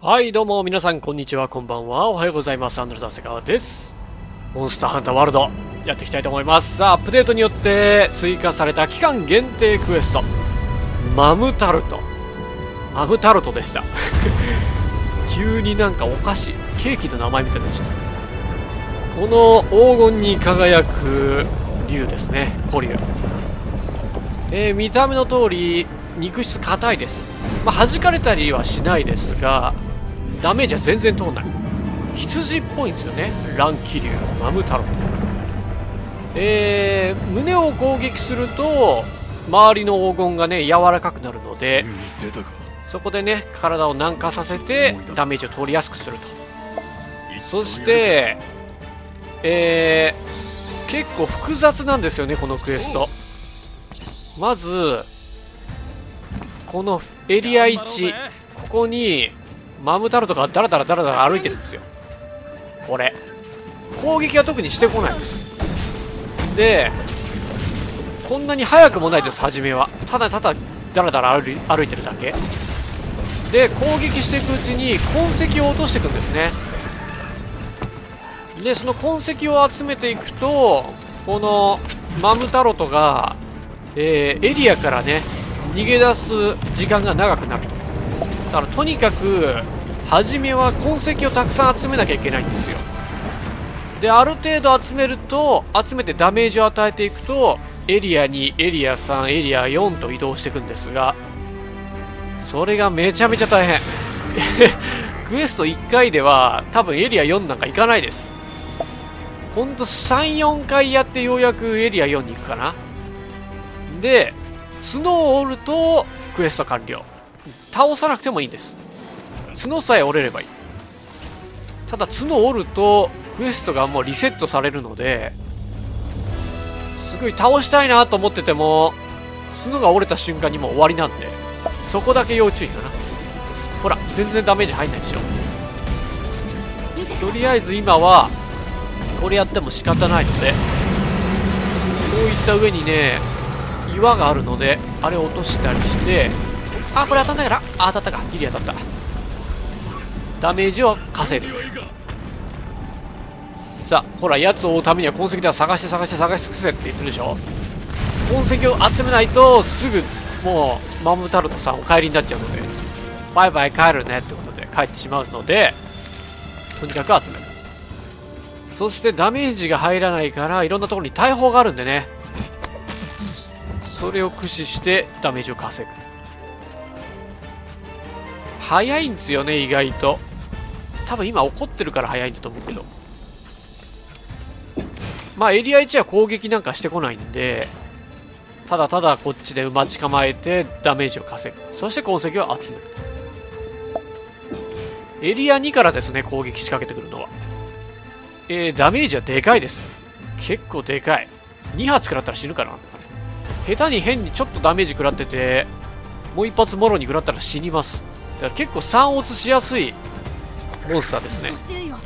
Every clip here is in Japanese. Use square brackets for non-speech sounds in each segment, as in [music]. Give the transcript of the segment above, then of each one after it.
はい、どうも皆さんこんにちは、こんばんは。おはようございます。アンドレス・長谷川です。モンスターハンターワールド、やっていきたいと思います。さあ、アップデートによって追加された期間限定クエスト。マムタルト。マムタルトでした。[laughs] 急になんかお菓子、ケーキの名前みたいになっちゃった。この黄金に輝く竜ですね。古竜。えー見た目の通り、肉質硬いです。まあ、弾かれたりはしないですが、ダメージは全然通んない。羊っぽいんですよね。乱気流、マムタロウ。えー、胸を攻撃すると、周りの黄金がね、柔らかくなるので、そこでね、体を軟化させて、ダメージを通りやすくすると。そして、えー、結構複雑なんですよね、このクエスト。まず、このエリア1、ここに、マムタルトがダラダラダラダラ歩いてるんですよ。これ。攻撃は特にしてこないです。で、こんなに速くもないです、初めは。ただただ、ダラダラ歩い歩いてるだけ。で、攻撃していくうちに痕跡を落としていくんですね。で、その痕跡を集めていくと、このマムタロトが、えーエリアからね、逃げ出す時間が長くなると。だからとにかく、初めは痕跡をたくさん集めなきゃいけないんですよ。で、ある程度集めると、集めてダメージを与えていくと、エリア2、エリア3、エリア4と移動していくんですが、それがめちゃめちゃ大変。[laughs] クエスト1回では、多分エリア4なんか行かないです。ほんと3、4回やってようやくエリア4に行くかな。で、角を折ると、クエスト完了。倒さなくてもいいんです。角さえ折れればいい。ただ角折ると、クエストがもうリセットされるので、すごい倒したいなと思ってても、角が折れた瞬間にもう終わりなんで、そこだけ要注意かな。ほら、全然ダメージ入んないでしょ。とりあえず今は、これやっても仕方ないので、こういった上にね、岩があるので、あれ落としたりして、あ、これ当たんないかなあ、当たったか。ギリ当たった。ダメージを稼いで。さあ、ほら、奴を追うためには痕跡では探して探して探し尽くせって言ってるでしょ痕跡を集めないと、すぐ、もう、マムタルトさんお帰りになっちゃうので、バイバイ帰るねってことで帰ってしまうので、とにかく集める。そしてダメージが入らないから、いろんなところに大砲があるんでね、それを駆使してダメージを稼ぐ。早いんですよね、意外と。多分今怒ってるから早いんだと思うけど。まあエリア1は攻撃なんかしてこないんで、ただただこっちで待ち構えてダメージを稼ぐ。そして痕跡を集める。エリア2からですね、攻撃仕掛けてくるのは。えー、ダメージはでかいです。結構でかい。2発食らったら死ぬかな。下手に変にちょっとダメージ食らってて、もう一発もろに食らったら死にます。だから結構3落ちしやすいモンスターですね。注意を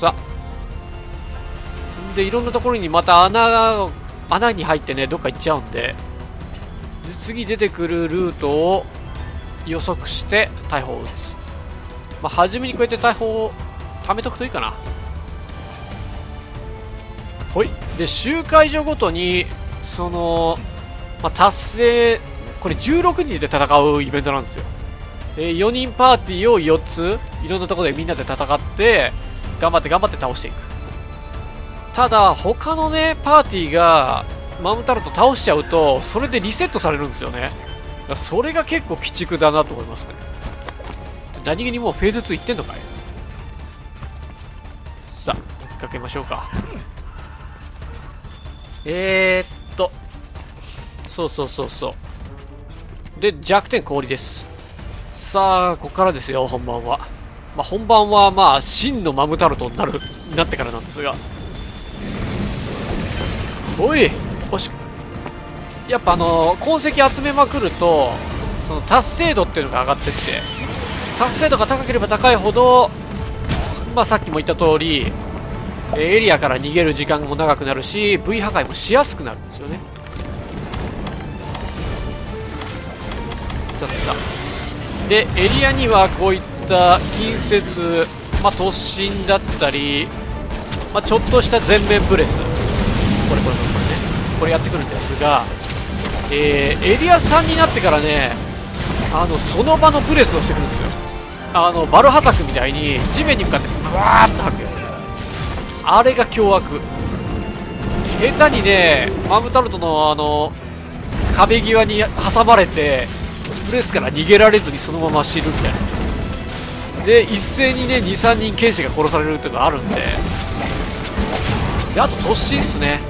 さでいろんなところにまた穴が穴に入ってねどっか行っちゃうんで。で次出てくるルートを予測して大砲を撃つ。まあ初めにこうやって大砲を貯めとくといいかな。ほい。で集会所ごとにその、まあ、達成これ16人で戦うイベントなんですよ。えー4人パーティーを4ついろんなところでみんなで戦って頑張って頑張って倒していく。ただ他のねパーティーがマムタルト倒しちゃうとそれでリセットされるんですよね。それが結構鬼畜だなと思いますね。何気にもうフェーズ2いってんのかい。さあ追っかけましょうか。えー、っと。そうそうそうそう。で弱点氷です。さあここからですよ本番は。まあ、本番はまあ真のマムタルトになるなってからなんですが。おいおしやっぱあの痕跡集めまくるとその達成度っていうのが上がってって達成度が高ければ高いほどまあさっきも言った通りエリアから逃げる時間も長くなるし V 破壊もしやすくなるんですよね。ささでエリアにはこういった近接、まあ、突進だったり、まあ、ちょっとした全面ブレス。これこれこれこれね。これやってくるんですが、えー、エリア3になってからねあのその場のブレスをしてくるんですよ。あのバルハザクみたいに地面に向かってブワーッと吐くやつ。あれが凶悪。下手にねマムタルトのあの壁際に挟まれてレスから逃げられずにそのまま死ぬみたいな。で一斉にね23人剣士が殺されるっていうのがあるんで。であと突進っすね。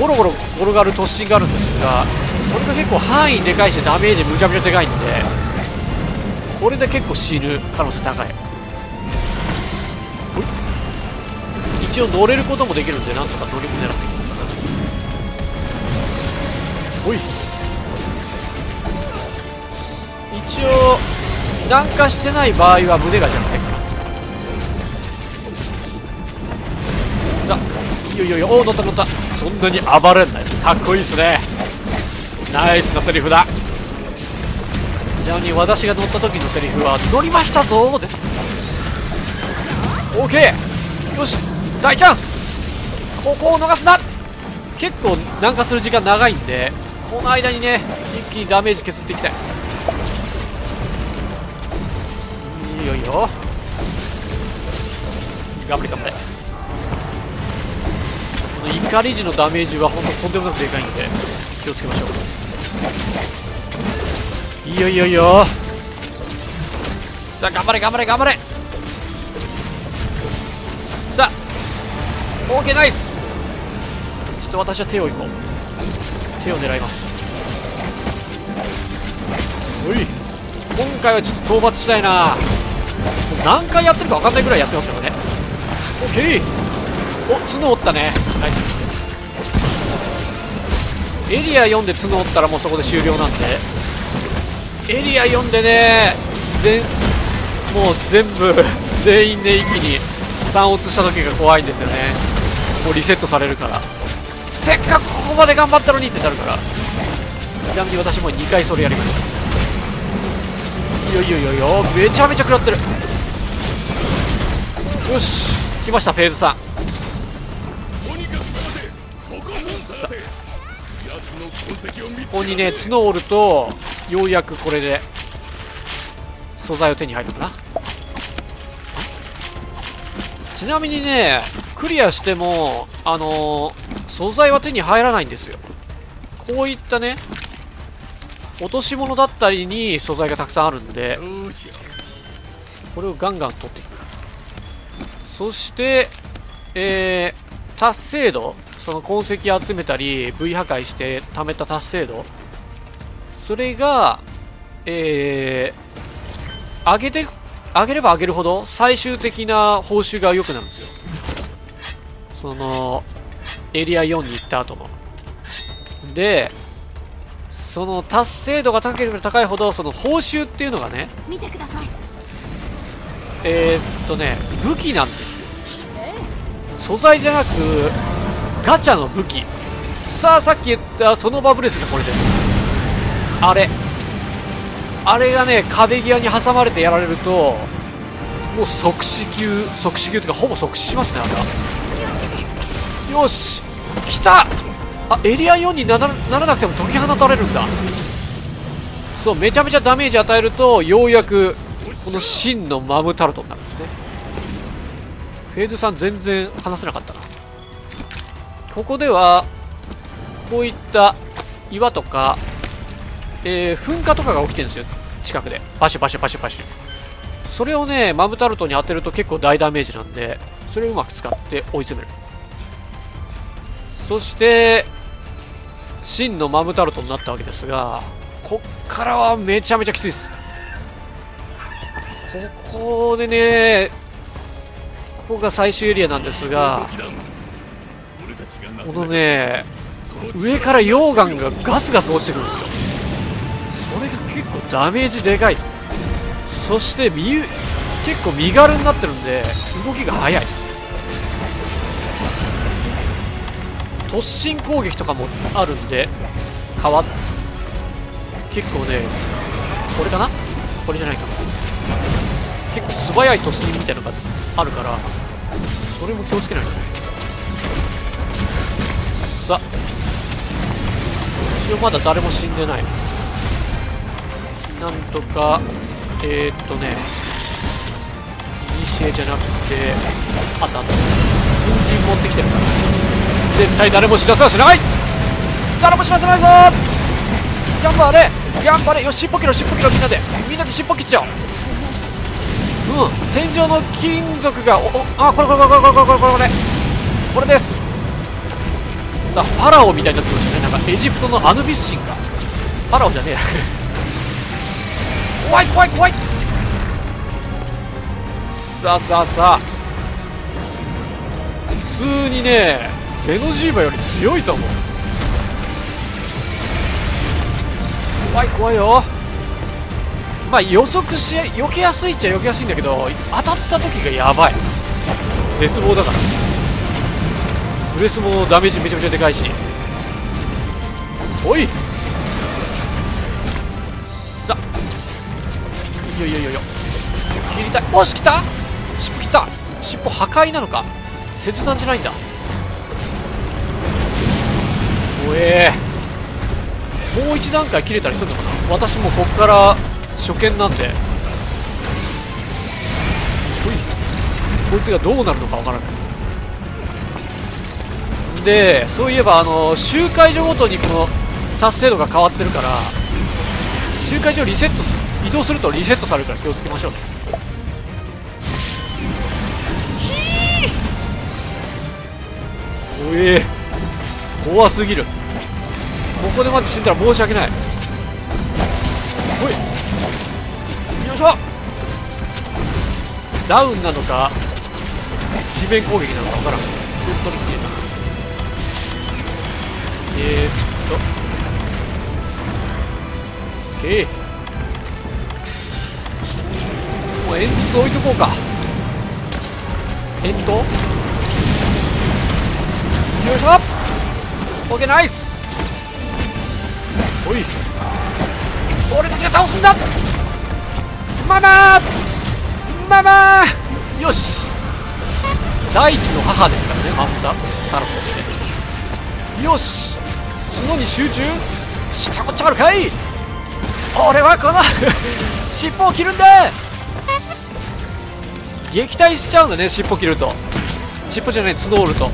ゴロゴロ転がる突進があるんですがそれが結構範囲でかいしダメージむちゃむちゃでかいんでこれで結構死ぬ可能性高い。一応乗れることもできるんでなんとか乗り込んでなって。一応軟化してない場合は胸がじゃないかさあいよいよいよおお乗った乗った。そんなに暴れんないかっこいいっすね。ナイスなセリフだ。ちなみに私が乗った時のセリフは「乗りましたぞ!」です。OK よし大チャンス。ここを逃すな。結構軟化する時間長いんでこの間にね一気にダメージ削っていきたい。よいよ。頑張れ頑張れ。この怒り時のダメージは本当とんでもなくでかいんで気をつけましょう。いいよいいよいいよ。さあ頑張れ頑張れ頑張れ。さあ OK ナイス。ちょっと私は手をいこう。手を狙います。おい。今回はちょっと討伐したいな。何回やってるか分かんないぐらいやってますからね。OK お角折ったね。ナイスエリア4で角折ったらもうそこで終了なんで。エリア4でね全もう全部 [laughs] 全員で一気に3落した時が怖いんですよね。もうリセットされるから。せっかくここまで頑張ったのにってなるから。ちなみに私も2回それやりましたいいよいいよいいよよめちゃめちゃ食らってる。よし来ましたフェーズ3ここにね角を折るとようやくこれで素材を手に入るかな。ちなみにねクリアしてもあのー、素材は手に入らないんですよ。こういったね落とし物だったりに素材がたくさんあるんでこれをガンガン取っていく。そしてえー、達成度その痕跡集めたり V 破壊して貯めた達成度。それがえー、上げて上げれば上げるほど最終的な報酬が良くなるんですよ。そのエリア4に行った後の。でその達成度が高ければ高いほどその報酬っていうのがね見てください。えー、っとね武器なんですよ。素材じゃなくガチャの武器。さあさっき言ったそのバブレスがこれです。あれ。あれがね壁際に挟まれてやられるともう即死級即死級というかほぼ即死しますねあれは。よし。来たあエリア4にならなくても解き放たれるんだ。そうめちゃめちゃダメージ与えるとようやくこの真のマムタルトになるんですね。フェーズ3全然話せなかったな。ここではこういった岩とか、えー、噴火とかが起きてるんですよ。近くで。バシュバシュバシュバシュ。それをねマムタルトに当てると結構大ダメージなんでそれをうまく使って追い詰める。そして真のマムタルトになったわけですがこっからはめちゃめちゃきついです。ここでねここが最終エリアなんですがこのね上から溶岩がガスガス落ちてくるんですよ。それが結構ダメージでかい。そして身結構身軽になってるんで動きが速い。突進攻撃とかもあるんで変わっ結構ねこれかな？これじゃないか。結構素早い突進みたいなのがあるからそれも気をつけないとね。さあ。一応まだ誰も死んでない。なんとかえー、っとねイニシエじゃなくてあったあった粉塵持ってきてるから絶対誰も知らせはしない。誰も知らせないぞ。頑張れ頑張れよし尻尾切ろ尻尾切ろみんなで。みんなで尻尾切っちゃおう。うん天井の金属がおおあこれこれこれこれこれこれこれこれこれ。です。さあファラオみたいになってきましたね。なんかエジプトのアヌビス神が。ファラオじゃねえや。[laughs] 怖い怖い怖い。さあさあさあ。普通にねゼノジーバより強いと思う。怖い怖いよ。まあ予測し避けやすいっちゃ避けやすいんだけど当たった時がやばい。絶望だから。ブレスもダメージめちゃめちゃでかいし。おい。さ。あいいよいいよいいよ切りたい。おし来た。尻尾切った。尻尾破壊なのか。切断じゃないんだえー、もう一段階切れたりするのかな？私もこっから初見なんで。ほい。こいつがどうなるのかわからない。でそういえばあの集会所ごとにこの達成度が変わってるから集会所リセットす移動するとリセットされるから気をつけましょうね。おえ、怖すぎる。ここでまで死んだら申し訳ない。ほい。よいしょ。ダウンなのか地面攻撃なのか分からん。本当に綺麗だえー、っと。OK もう煙突置いとこうか。煙突よいしょ。OK ナイス。おい。俺たちが倒すんだ。ママ。ママ。よし。大地の母ですからねマムタタロコってよし。角に集中。したこっちゃあるかい。俺はこの [laughs] 尻尾を切るんだ。撃退しちゃうんだね尻尾切ると。尻尾じゃない角折ると。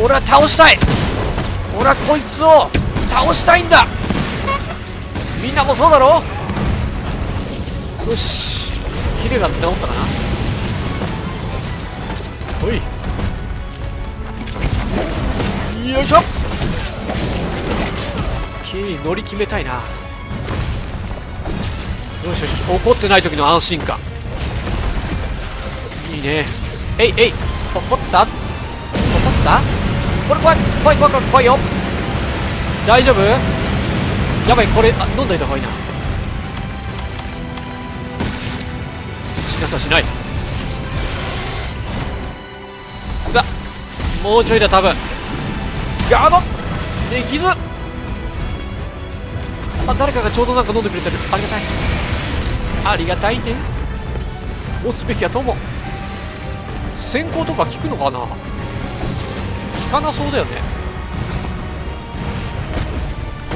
俺は倒したい。俺はこいつを倒したいんだ。みんなもそうだろ？よし。キレが治ったかな？ほい。よいしょ。キー乗り決めたいな。よしよし怒ってない時の安心感。いいね。えいえい。怒った？怒った？これ怖い怖い怖い怖い怖いよ。大丈夫？やばいこれあ飲んどいた方がいいな。しなさしない。さあもうちょいだ多分。ガードできず。あ誰かがちょうどなんか飲んでくれてる。ありがたい。ありがたいね。持つべきやと思う先行とか効くのかな。効かなそうだよね。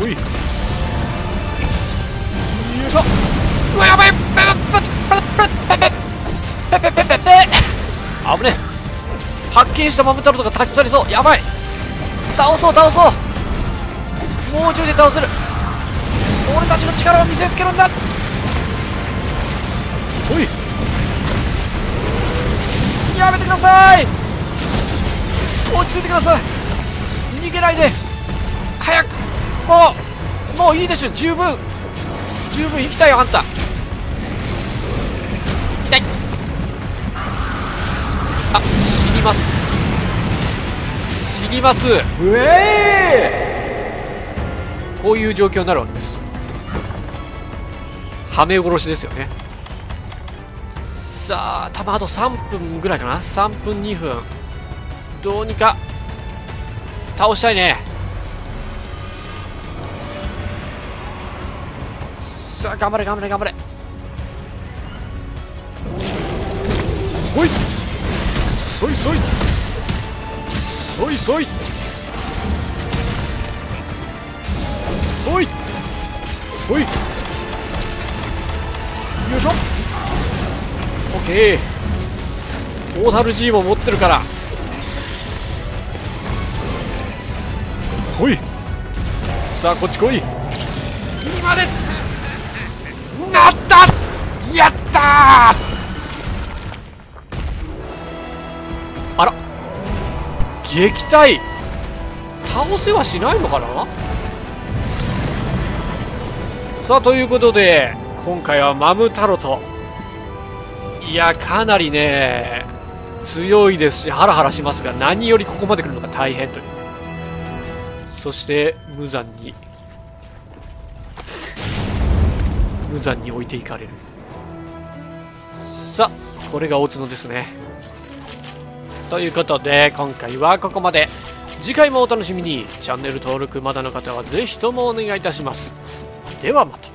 おいよいしょうわやばい危ねえ発見したマムタルトが立ち去りそうやばい倒そう倒そうもうちょいで倒せる俺たちの力を見せつけるんだおいやめてください落ち着いてください逃げないで早くもうもういいでしょ。十分。十分生きたよあんた。痛い。あ死にます。死にます。うえー。こういう状況になるわけです。はめ殺しですよね。さあ多分あと3分ぐらいかな。3分2分。どうにか倒したいねさあ頑張れ頑張れ頑張れ。ほい。そいそい。そいそい。そい。ほい。よいしょ。オッケーポータル G も持ってるから。ほい。さあこっち来い。今です。なった。やったあら。撃退。倒せはしないのかな？さあということで今回はマムタロトいやかなりね強いですしハラハラしますが何よりここまで来るのが大変という。そして無残に無残に置いていかれる。さあこれが大角ですね。ということで今回はここまで。次回もお楽しみに。チャンネル登録まだの方は是非ともお願いいたします。ではまた。